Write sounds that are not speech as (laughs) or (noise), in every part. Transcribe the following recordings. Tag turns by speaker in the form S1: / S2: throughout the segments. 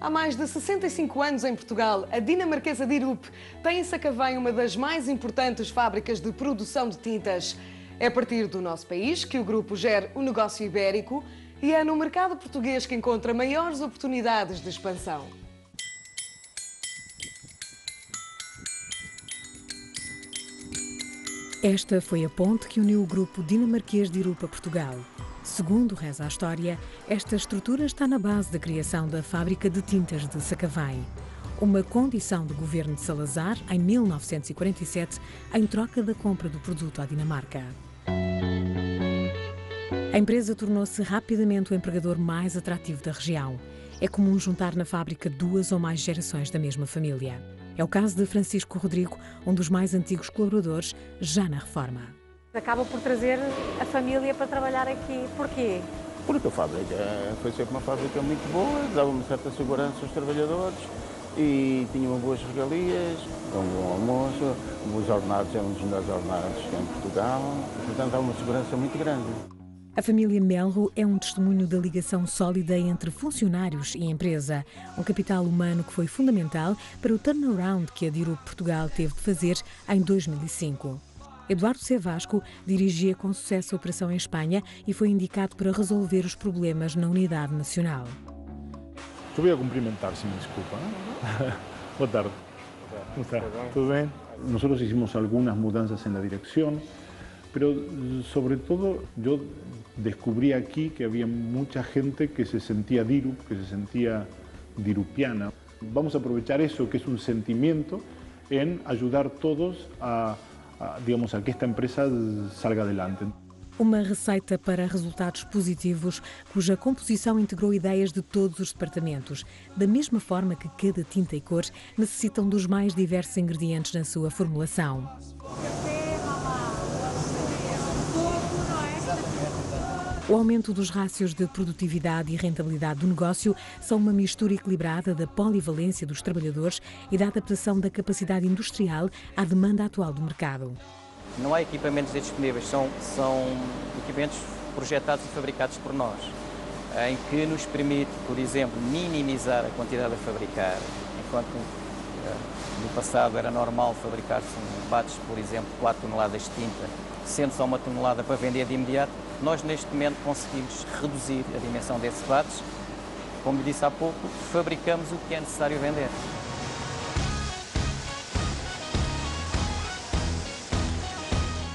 S1: Há mais de 65 anos em Portugal, a dinamarquesa Dirup tem em Sacavém uma das mais importantes fábricas de produção de tintas. É a partir do nosso país que o grupo gera o negócio ibérico e é no mercado português que encontra maiores oportunidades de expansão.
S2: Esta foi a ponte que uniu o grupo dinamarquês de Irupa Portugal. Segundo reza a história, esta estrutura está na base da criação da fábrica de tintas de Sacavém. Uma condição do governo de Salazar, em 1947, em troca da compra do produto à Dinamarca. A empresa tornou-se rapidamente o empregador mais atrativo da região. É comum juntar na fábrica duas ou mais gerações da mesma família. É o caso de Francisco Rodrigo, um dos mais antigos colaboradores, já na reforma.
S3: Acaba por trazer a família para trabalhar aqui. Porquê?
S4: Porque a fábrica foi sempre uma fábrica muito boa, dava uma certa segurança aos trabalhadores e tinha uma boas regalias, um bom almoço, os ordenados eram um dos melhores ordenados que em Portugal, portanto há uma segurança muito grande.
S2: A família Melro é um testemunho da ligação sólida entre funcionários e empresa, um capital humano que foi fundamental para o turnaround que a Dirup Portugal teve de fazer em 2005. Eduardo C. Vasco dirigia com sucesso a operação em Espanha e foi indicado para resolver os problemas na unidade nacional.
S5: Voy a cumprimentar, si me disculpa. ¿no? (laughs) Boa tarde. ¿Cómo está? ¿Todo bien? Nosotros hicimos algunas mudanzas en la dirección, pero sobre todo yo descubrí aquí que había mucha gente que se sentía dirup, que se sentía dirupiana. Vamos a aprovechar eso, que es un sentimiento, en ayudar todos a, digamos, a que esta empresa salga adelante.
S2: Uma receita para resultados positivos, cuja composição integrou ideias de todos os departamentos, da mesma forma que cada tinta e cor necessitam dos mais diversos ingredientes na sua formulação. O aumento dos rácios de produtividade e rentabilidade do negócio são uma mistura equilibrada da polivalência dos trabalhadores e da adaptação da capacidade industrial à demanda atual do mercado.
S6: Não há equipamentos disponíveis, são, são equipamentos projetados e fabricados por nós, em que nos permite, por exemplo, minimizar a quantidade a fabricar, enquanto eh, no passado era normal fabricar-se bates, por exemplo, 4 toneladas de tinta, sendo só uma tonelada para vender de imediato, nós neste momento conseguimos reduzir a dimensão desses bates. Como lhe disse há pouco, fabricamos o que é necessário vender.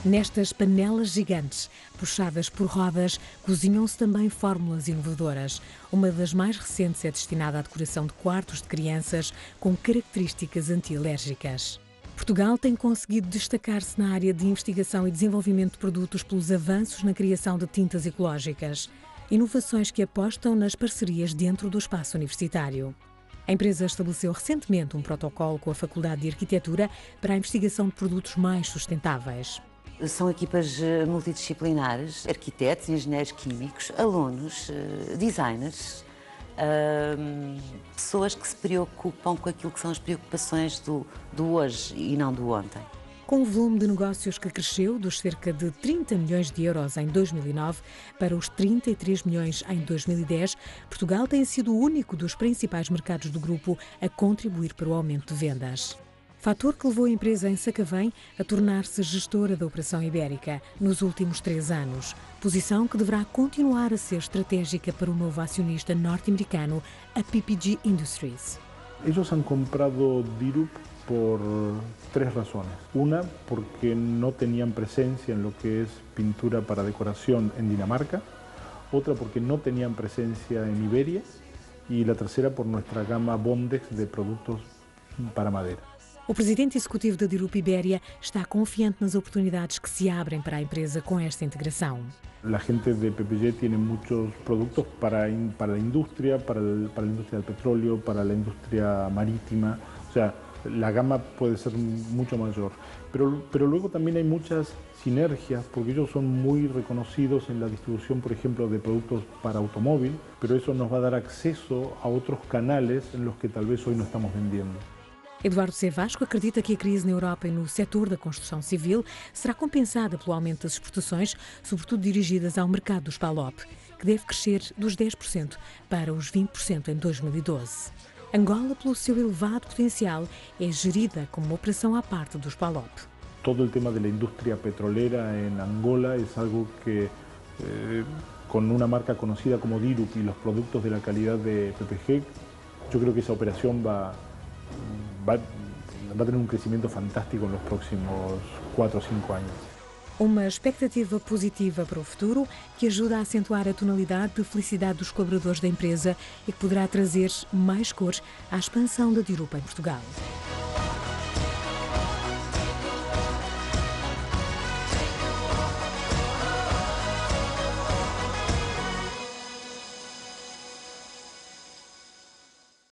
S2: Nestas panelas gigantes, puxadas por rodas, cozinham-se também fórmulas inovadoras. Uma das mais recentes é destinada à decoração de quartos de crianças com características antialérgicas. Portugal tem conseguido destacar-se na área de investigação e desenvolvimento de produtos pelos avanços na criação de tintas ecológicas. Inovações que apostam nas parcerias dentro do espaço universitário. A empresa estabeleceu recentemente um protocolo com a Faculdade de Arquitetura para a investigação de produtos mais sustentáveis.
S7: São equipas multidisciplinares, arquitetos, engenheiros químicos, alunos, designers, pessoas que se preocupam com aquilo que são as preocupações do, do hoje e não do ontem.
S2: Com o volume de negócios que cresceu dos cerca de 30 milhões de euros em 2009 para os 33 milhões em 2010, Portugal tem sido o único dos principais mercados do grupo a contribuir para o aumento de vendas. Fator que levou a empresa em Sacavém a tornar-se gestora da Operação Ibérica nos últimos três anos, posição que deverá continuar a ser estratégica para o novo acionista norte-americano, a PPG Industries.
S5: Ellos han comprado Dirup por tres razones. Una, porque no tenían presencia en lo que es pintura para decoración en Dinamarca. Otra, porque no tenían presencia en Iberia. Y la tercera, por nuestra gama Bondex de productos para madera.
S2: O presidente executivo da Dirup Ibéria está confiante nas oportunidades que se abrem para a empresa com esta integração.
S5: La gente de PPG tiene muchos productos para, para la industria, para, el, para la industria del petróleo, para la industria marítima. O sea, la gama puede ser mucho mayor. Pero luego también hay muchas sinergias, porque ellos son muy reconocidos en la distribución, por ejemplo, de productos para automóvil, pero eso nos va a dar acceso a otros canales en los que tal vez hoy no estamos vendiendo.
S2: Eduardo C. Vasco acredita que a crise na Europa e no setor da construção civil será compensada pelo aumento das exportações, sobretudo dirigidas ao mercado dos PALOP, que deve crescer dos 10% para os 20% em 2012. Angola, pelo seu elevado potencial, é gerida como uma operação à parte dos PALOP.
S5: Todo o tema da indústria petrolera em Angola é algo que, eh, com uma marca conhecida como Dirup e os produtos da qualidade de PPG, eu creo que essa operação vai, vai, vai ter um crescimento fantástico nos próximos 4 ou 5 anos.
S2: Uma expectativa positiva para o futuro que ajuda a acentuar a tonalidade de felicidade dos colaboradores da empresa e que poderá trazer mais cores à expansão da Dirupa em Portugal.